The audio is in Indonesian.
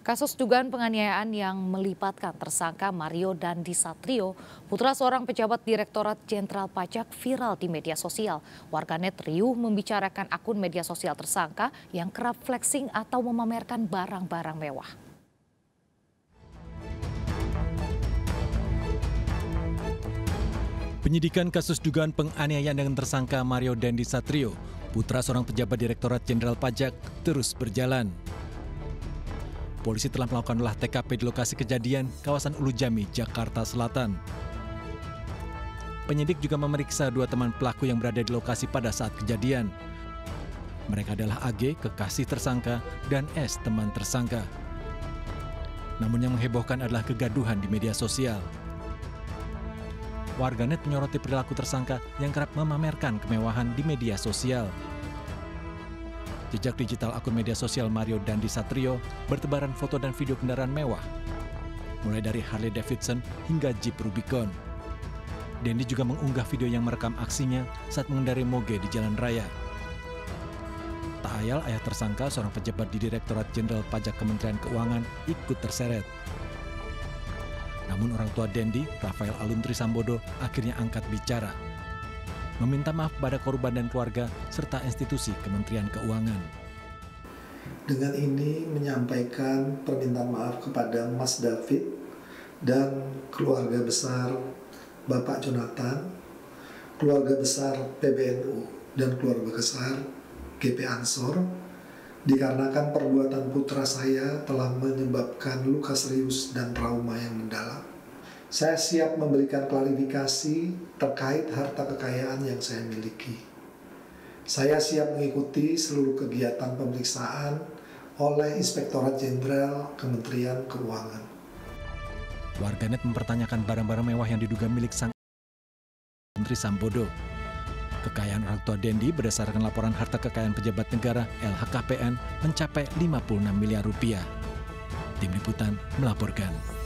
Kasus dugaan penganiayaan yang melibatkan tersangka Mario Dandi Satrio, putra seorang pejabat Direktorat Jenderal Pajak viral di media sosial. Warganet riuh membicarakan akun media sosial tersangka yang kerap flexing atau memamerkan barang-barang mewah. Penyidikan kasus dugaan penganiayaan dengan tersangka Mario Dandi Satrio, putra seorang pejabat Direktorat Jenderal Pajak, terus berjalan polisi telah melakukan olah TKP di lokasi kejadian kawasan Ulu Jami, Jakarta Selatan. Penyidik juga memeriksa dua teman pelaku yang berada di lokasi pada saat kejadian. Mereka adalah AG, kekasih tersangka, dan S, teman tersangka. Namun yang menghebohkan adalah kegaduhan di media sosial. Warganet menyoroti perilaku tersangka yang kerap memamerkan kemewahan di media sosial. Jejak digital akun media sosial Mario Dandi Satrio bertebaran foto dan video kendaraan mewah. Mulai dari Harley Davidson hingga Jeep Rubicon. Dendi juga mengunggah video yang merekam aksinya saat mengendarai moge di jalan raya. Tak ayal ayah tersangka seorang pejabat di Direktorat Jenderal Pajak Kementerian Keuangan ikut terseret. Namun orang tua Dendi, Rafael Aluntri Sambodo, akhirnya angkat bicara meminta maaf pada korban dan keluarga serta institusi Kementerian Keuangan. Dengan ini menyampaikan permintaan maaf kepada Mas David dan keluarga besar Bapak Jonathan, keluarga besar PBNU dan keluarga besar GP Ansor dikarenakan perbuatan putra saya telah menyebabkan luka serius dan trauma yang. Saya siap memberikan klarifikasi terkait harta kekayaan yang saya miliki. Saya siap mengikuti seluruh kegiatan pemeriksaan oleh Inspektorat Jenderal Kementerian Keuangan. Warganet mempertanyakan barang-barang mewah yang diduga milik sang Menteri Sambodo. Kekayaan orang tua Dendi berdasarkan laporan harta kekayaan pejabat negara LHKPN mencapai 56 miliar rupiah. Tim Liputan melaporkan.